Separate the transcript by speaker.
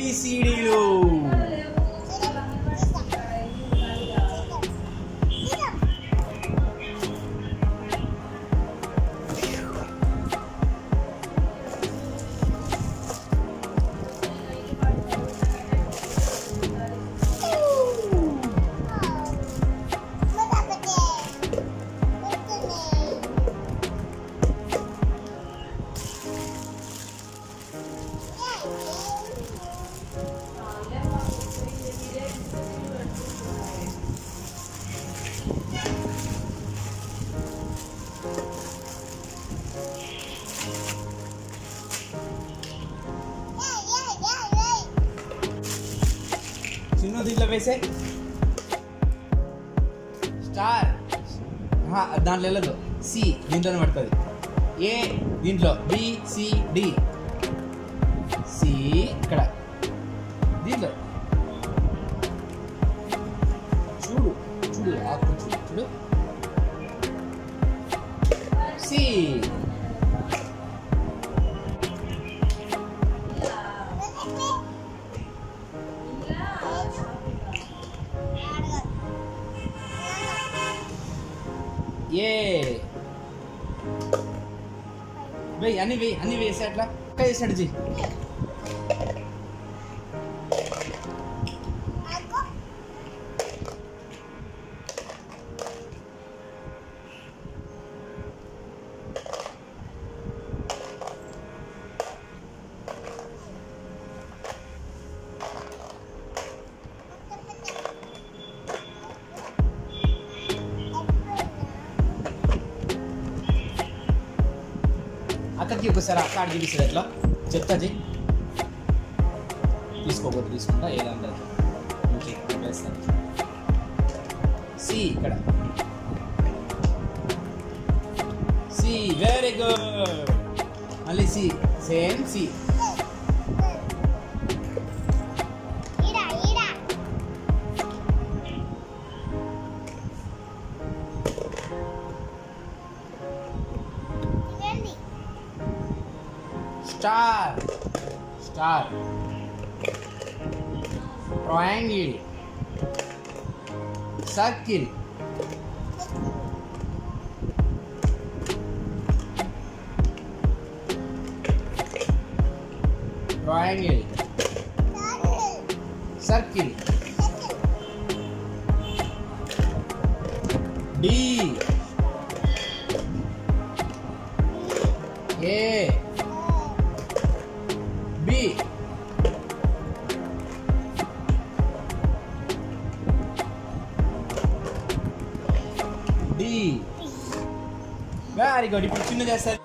Speaker 1: ABCDU. చిన్న దీంట్లో వేసే స్టార్ దాంట్లో వెళ్ళదు. సి దీంట్లోనే పడుతుంది. ఏ దీంట్లో. బిసిడి సి సి ఇక్కడ. దీంట్లో. చూడు చూడు ఆకు చూడు చూడు. సి ఏ వెయ్యి అన్ని వెయ్యి అన్ని వేసే అట్లా ఒక్క వేసాడు జీ అక్కడికి ఒకసారి అక్క అడిగి చూపిస్తారు ఎట్లా? చెప్తా జీ. తీసుకోకూడదు తీసుకుంటా ఏదంటే ఓకే వేస్తాను. సి ఇక్కడ. సి వెరీ గుడ్ మళ్ళీ C same C. star star triangle circle triangle circle D A D very good ఇప్పుడు చిన్న చేస్తారు